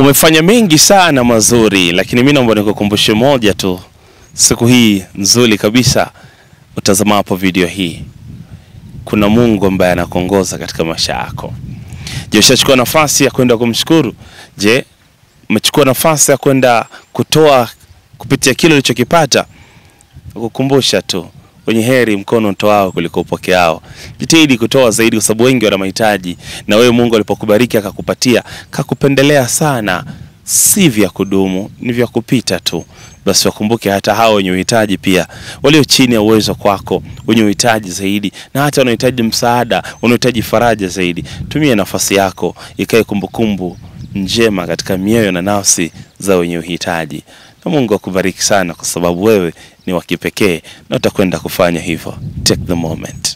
Umefanya mengi sana mazuri, lakini mimi naomba nikukumbushe moja tu, siku hii nzuri kabisa, utazamapo video hii, kuna Mungu ambaye anakuongoza katika maisha yako. Je, ushachukua nafasi ya kwenda kumshukuru? Je, umechukua nafasi ya kwenda kutoa kupitia kile ulichokipata? Kukumbusha tu wenye heri mkono utoao kuliko upokeao. Jitahidi kutoa zaidi, kwa sababu wengi wana mahitaji, na wewe Mungu alipokubariki akakupatia, kakupendelea sana, si vya kudumu, ni vya kupita tu. Basi wakumbuke hata hao wenye uhitaji pia, walio chini ya uwezo kwako, wenye uhitaji zaidi, na hata wanaohitaji msaada, wanaohitaji faraja zaidi. Tumia nafasi yako ikae kumbukumbu njema katika mioyo na nafsi za wenye uhitaji, na Mungu akubariki sana, kwa sababu wewe ni wa kipekee na utakwenda kufanya hivyo. Take the moment.